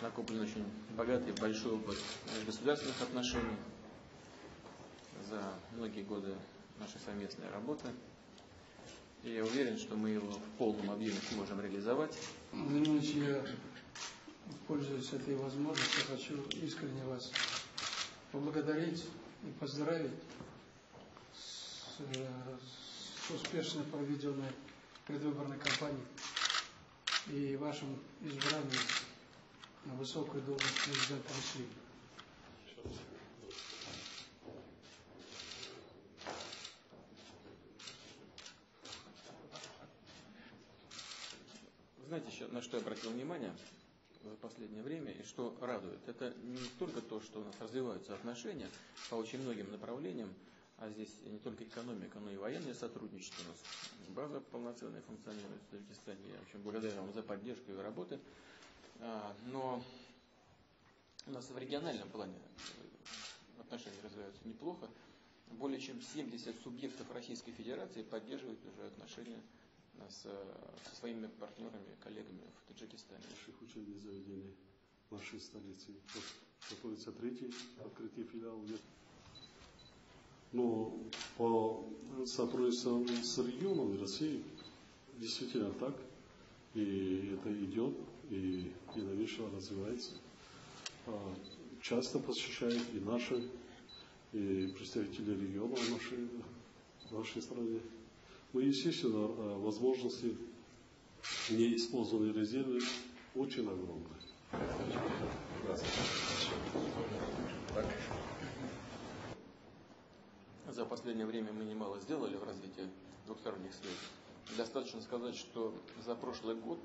накоплен очень богатый, большой опыт государственных отношений за многие годы нашей совместной работы. И я уверен, что мы его в полном объеме сможем реализовать. Владимир я, пользуясь этой возможностью, хочу искренне вас поблагодарить и поздравить с, с успешно проведенной предвыборной кампанией и вашим избранием на высокую должность президента России. знаете, еще на что я обратил внимание в последнее время и что радует? Это не только то, что у нас развиваются отношения по очень многим направлениям, а здесь не только экономика, но и военное сотрудничество. У нас база полноценная функционирует в Таджикистане. Я в общем, благодарю вам за поддержку и работы. А, но у нас в региональном плане отношения развиваются неплохо. Более чем 70 субъектов Российской Федерации поддерживают уже отношения с, со своими партнерами, коллегами в Таджикистане. Наших учебных заведений нашей столице. Вот готовится третий открытый филиал. Но по сотрудничеству с регионом России действительно так. И это идет, и динамично развивается. А, часто посещают и наши, и представители региона нашей, нашей стране. Ну, естественно, э, возможности неиспользованные резервы очень огромны. За последнее время мы немало сделали в развитии двухсторонних связей. Достаточно сказать, что за прошлый год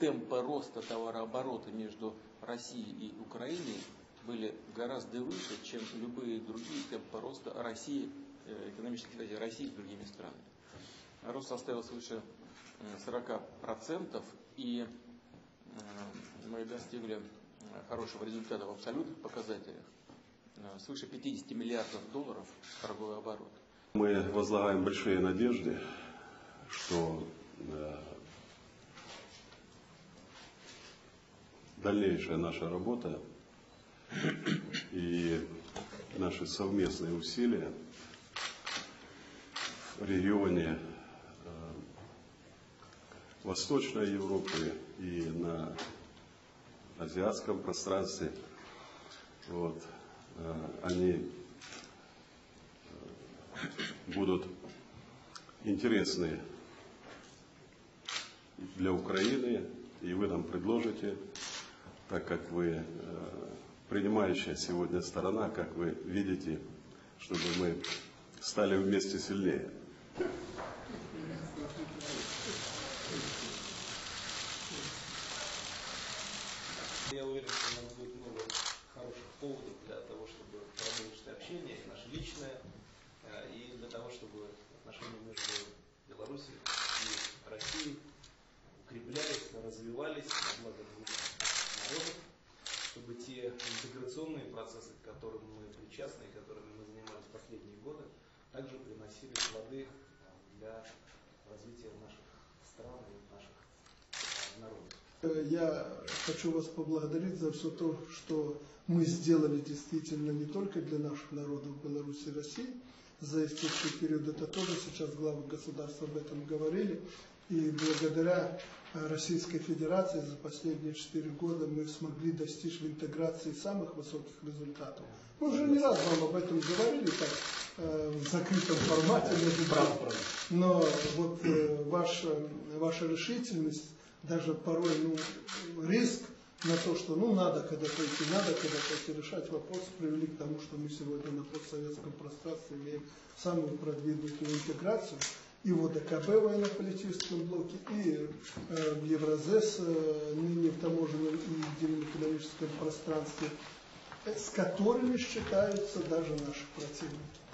темпы роста товарооборота между Россией и Украиной были гораздо выше, чем любые другие темпы роста России, э, экономических связей России с другими странами рост составил свыше 40%, и мы достигли хорошего результата в абсолютных показателях, свыше 50 миллиардов долларов торговый оборот. Мы возлагаем большие надежды, что дальнейшая наша работа и наши совместные усилия в регионе Восточной Европы и на азиатском пространстве. Вот, э, они э, будут интересны для Украины, и вы нам предложите, так как вы э, принимающая сегодня сторона, как вы видите, чтобы мы стали вместе сильнее. Я уверен, что у нас будет поводов для того, чтобы продолжить общение, наше личное, э, и для того, чтобы отношения между Беларусью и Россией укреплялись, развивались на благо двух народов, чтобы те интеграционные процессы, к которым мы причастны и которыми мы занимались последние годы, также приносили плоды для развития наших стран и наших э, народов. Я хочу вас поблагодарить за все то, что мы сделали действительно не только для наших народов Беларуси и России за истекший период. Это тоже сейчас главы государства об этом говорили. И благодаря Российской Федерации за последние четыре года мы смогли достичь в интеграции самых высоких результатов. Мы уже не раз вам об этом говорили, так, э, в закрытом формате. Но вот э, ваша, ваша решительность даже порой ну, риск на то, что ну надо когда-то идти, надо когда-то идти решать вопрос, привели к тому, что мы сегодня на постсоветском пространстве имеем самую продвинутую интеграцию и в ОДКБ военно-политическом блоке, и э, в Евразес, э, ныне в таможенном и едином экономическом пространстве, э, с которыми считаются даже наши противники.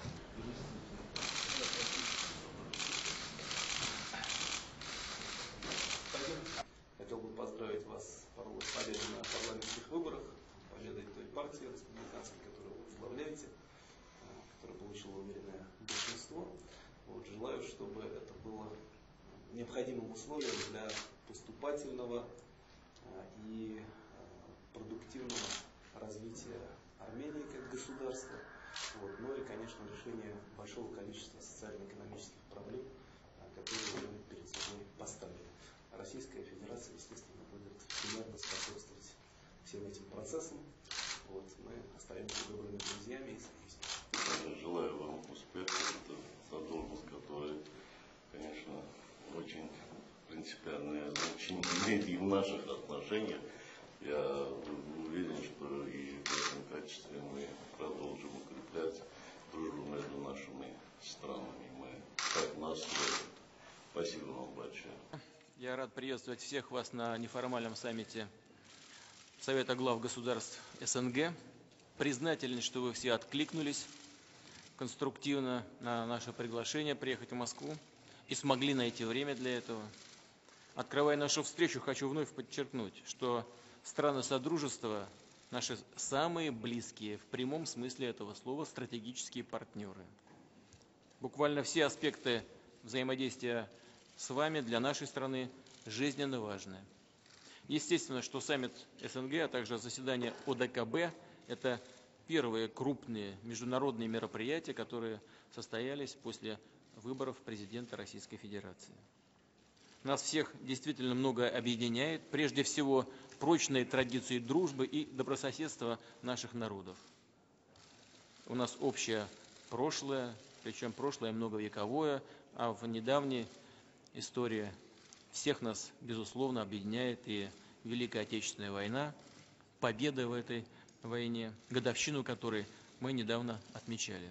Желаю, чтобы это было необходимым условием для поступательного э, и э, продуктивного Армении как государства, вот, ну и, конечно, решение большого количества социально-экономических проблем, а, которые мы перед собой поставили. Российская Федерация, естественно, будет примерно способствовать всем этим процессам. Вот, мы остаемся добрыми друзьями и союзниками. Желаю вам успеха. Это та должность, которая, конечно, очень принципиальное значение имеет и в наших отношениях. Я уверен, что и в этом качестве мы продолжим укреплять дружбу между нашими странами. Мы так настроены. Спасибо вам большое. Я рад приветствовать всех вас на неформальном саммите Совета глав государств СНГ. Признателен, что вы все откликнулись конструктивно на наше приглашение приехать в Москву и смогли найти время для этого. Открывая нашу встречу, хочу вновь подчеркнуть, что страны Содружества – наши самые близкие, в прямом смысле этого слова, стратегические партнеры. Буквально все аспекты взаимодействия с вами для нашей страны жизненно важны. Естественно, что саммит СНГ, а также заседание ОДКБ – это первые крупные международные мероприятия, которые состоялись после выборов президента Российской Федерации. Нас всех действительно многое объединяет, прежде всего прочные традиции дружбы и добрососедства наших народов. У нас общее прошлое, причем прошлое многовековое, а в недавней истории всех нас, безусловно, объединяет и Великая Отечественная война, победа в этой войне, годовщину которой мы недавно отмечали.